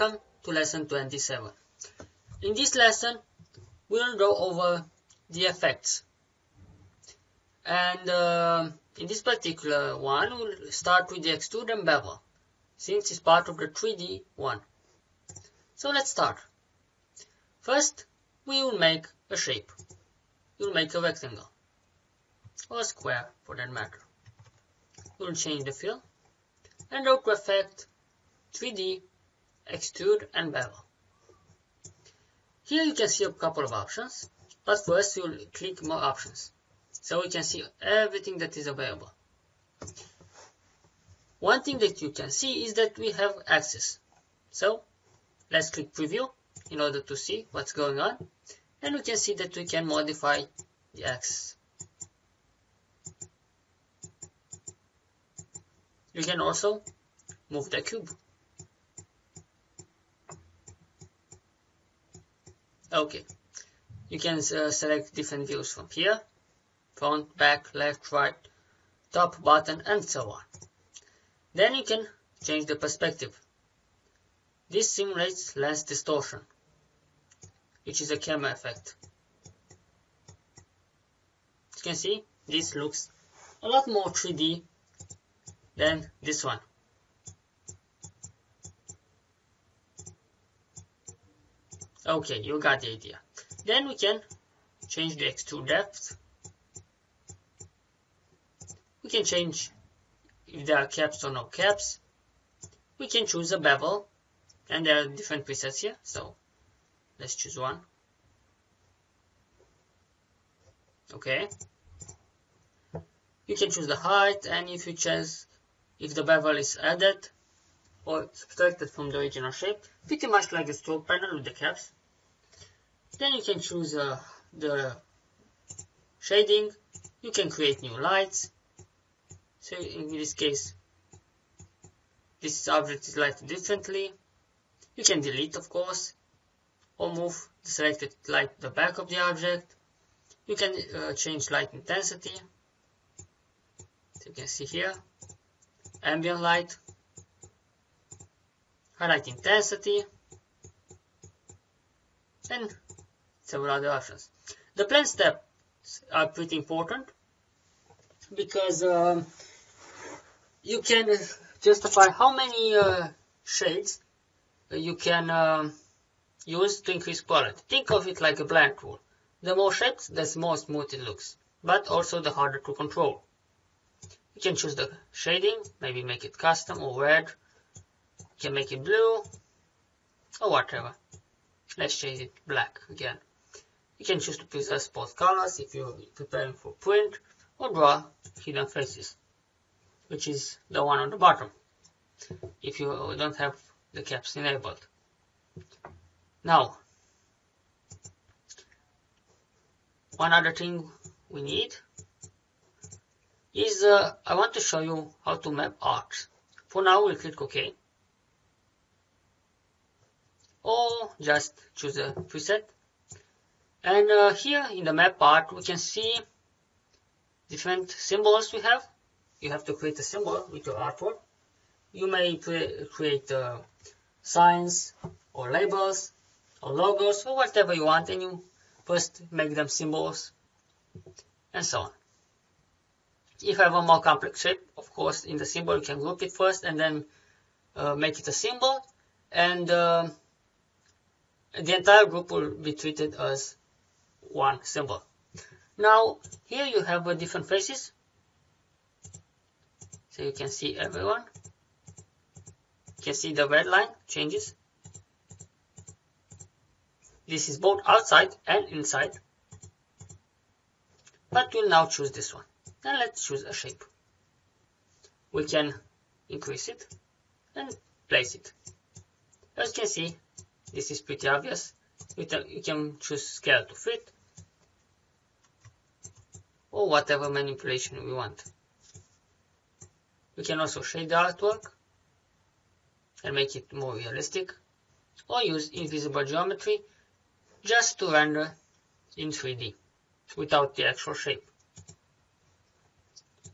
Welcome to lesson 27. In this lesson, we'll go over the effects. And uh, in this particular one, we'll start with the extrude and bevel, since it's part of the 3D one. So let's start. First, we will make a shape. We'll make a rectangle, or a square for that matter. We'll change the fill, and go to Effect, 3D, Extrude and Bevel. Here you can see a couple of options, but first you'll click more options, so we can see everything that is available. One thing that you can see is that we have axes. So let's click preview in order to see what's going on and we can see that we can modify the axis. You can also move the cube. Okay, you can uh, select different views from here, front, back, left, right, top, bottom, and so on. Then you can change the perspective. This simulates lens distortion, which is a camera effect. You can see, this looks a lot more 3D than this one. Okay, you got the idea. Then we can change the extrude depth. We can change if there are caps or no caps. We can choose a bevel and there are different presets here. So let's choose one. Okay. You can choose the height and if you choose if the bevel is added or subtracted from the original shape, pretty much like a stroke panel with the caps. Then you can choose uh, the shading, you can create new lights, so in this case, this object is lighted differently, you can delete of course, or move the selected light to the back of the object, you can uh, change light intensity, so you can see here, ambient light, highlight intensity, and several other options. The blend steps are pretty important because um, you can justify how many uh, shades you can uh, use to increase quality. Think of it like a blend tool. The more shades, the more smooth it looks, but also the harder to control. You can choose the shading, maybe make it custom or red. You can make it blue or whatever. Let's change it black again. You can choose to preserve spot colors if you're preparing for print or draw hidden faces, which is the one on the bottom, if you don't have the caps enabled. Now, one other thing we need is uh, I want to show you how to map art. For now, we'll click OK. Or just choose a preset and uh, here in the map part, we can see different symbols we have. You have to create a symbol with your artwork. You may create uh, signs or labels or logos or whatever you want and you first make them symbols and so on. If you have a more complex shape, of course, in the symbol you can group it first and then uh, make it a symbol and uh, the entire group will be treated as one symbol. Now, here you have uh, different faces. So you can see everyone. You can see the red line changes. This is both outside and inside. But we'll now choose this one. Now let's choose a shape. We can increase it and place it. As you can see, this is pretty obvious. You can choose scale to fit or whatever manipulation we want. We can also shade the artwork and make it more realistic or use invisible geometry just to render in 3D without the actual shape.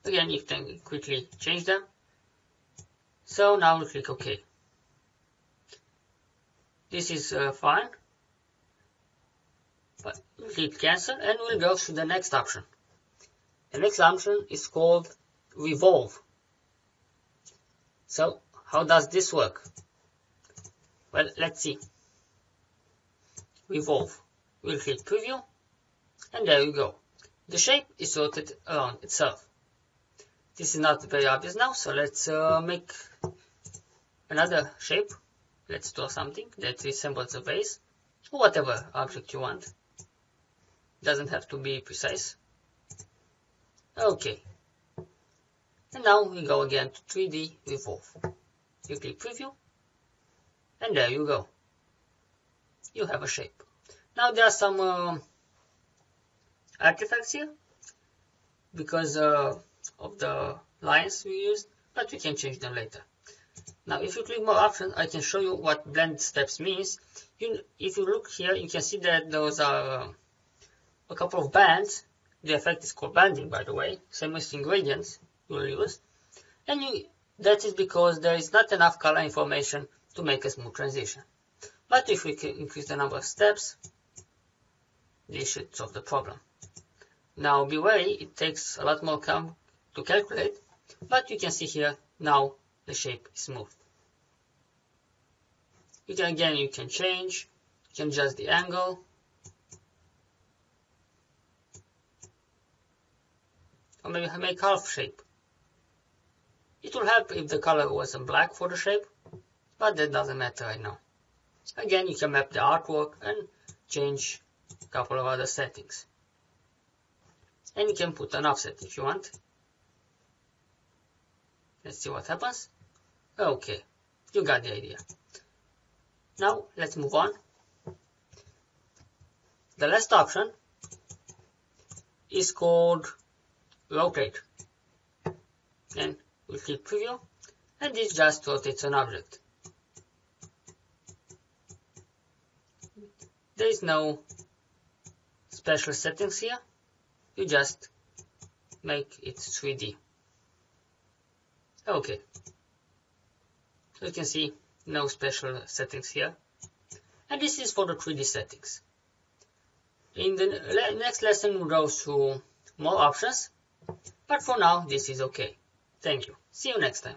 Again, you can quickly change them. So now we click OK. this is uh, fine. But we'll click cancel and we'll go to the next option. The next option is called revolve. So how does this work? Well, let's see. Revolve. We'll click preview and there you go. The shape is rotated around itself. This is not very obvious now, so let's uh, make another shape. Let's draw something that resembles a vase, or whatever object you want. Doesn't have to be precise. Okay. And now we go again to 3D Revolve. You click Preview, and there you go. You have a shape. Now there are some uh, artifacts here, because uh, of the lines we used, but we can change them later. Now, if you click more options, I can show you what blend steps means. You, if you look here, you can see that those are uh, a couple of bands. The effect is called banding, by the way. Same with ingredients you will use. And you, that is because there is not enough color information to make a smooth transition. But if we can increase the number of steps, this should solve the problem. Now, beware, it takes a lot more time to calculate, but you can see here now the shape is smooth. You can again you can change, you can adjust the angle. Or maybe make half shape. It will help if the color wasn't black for the shape, but that doesn't matter right now. Again, you can map the artwork and change a couple of other settings. And you can put an offset if you want. Let's see what happens. Okay, you got the idea. Now let's move on. The last option is called rotate. Then we click preview and this just rotates an object. There is no special settings here. You just make it 3D. Okay. So you can see no special settings here. And this is for the 3D settings. In the next lesson we'll go through more options. But for now, this is okay. Thank you. See you next time.